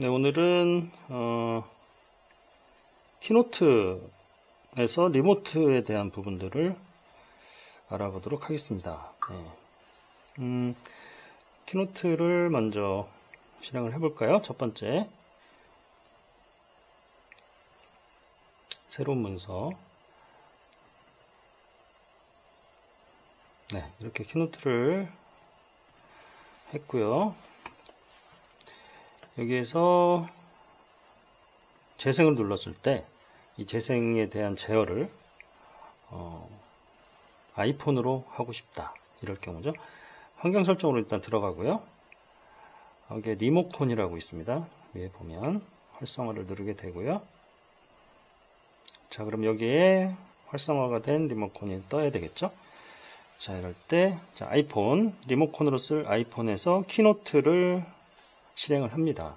네, 오늘은 어, 키노트에서 remote에 대한 부분들을 알아보도록 하겠습니다. 네. 음, 키노트를 먼저 실행을 해볼까요? 첫 번째 새로운 문서 네, 이렇게 키노트를 했고요. 여기에서 재생을 눌렀을 때 이 재생에 대한 제어를 어, 아이폰으로 하고 싶다. 이럴 경우죠. 환경 설정으로 일단 들어가고요. 여기에 리모콘이라고 있습니다. 위에 보면 활성화를 누르게 되고요. 자 그럼 여기에 활성화가 된 리모콘이 떠야 되겠죠? 자 이럴 때 자, 아이폰 리모콘으로 쓸 아이폰에서 키노트를 실행을 합니다.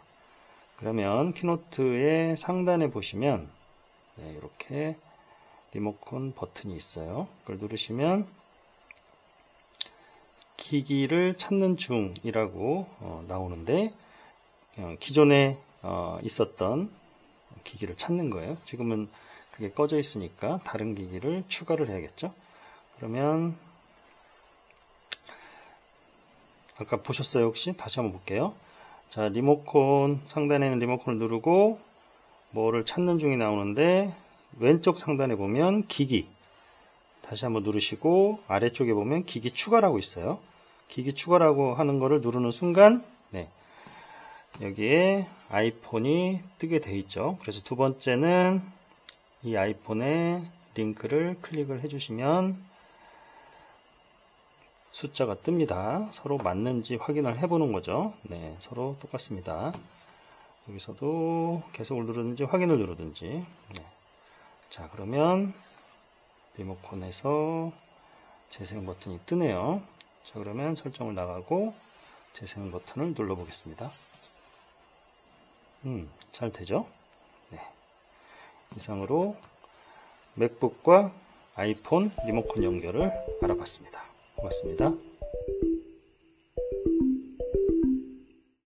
그러면 키노트의 상단에 보시면 네, 이렇게 리모컨 버튼이 있어요. 그걸 누르시면 기기를 찾는 중이라고 어, 나오는데 어, 기존에 어, 있었던 기기를 찾는 거예요. 지금은 그게 꺼져 있으니까 다른 기기를 추가를 해야겠죠. 그러면 아까 보셨어요 혹시? 다시 한번 볼게요. 자, 리모컨 상단에 있는 리모컨을 누르고 뭐를 찾는 중이 나오는데 왼쪽 상단에 보면 기기 다시 한번 누르시고 아래쪽에 보면 기기 추가라고 있어요. 기기 추가라고 하는 거를 누르는 순간 네, 여기에 아이폰이 뜨게 돼 있죠. 그래서 두 번째는 이 아이폰에 링크를 클릭을 해주시면 숫자가 뜹니다. 서로 맞는지 확인을 해보는 거죠. 네, 서로 똑같습니다. 여기서도 계속을 누르든지 확인을 누르든지. 네. 자, 그러면 리모컨에서 재생 버튼이 뜨네요. 자, 그러면 설정을 나가고 재생 버튼을 눌러 보겠습니다. 음, 잘 되죠? 네. 이상으로 맥북과 아이폰 리모컨 연결을 알아봤습니다. 고맙습니다.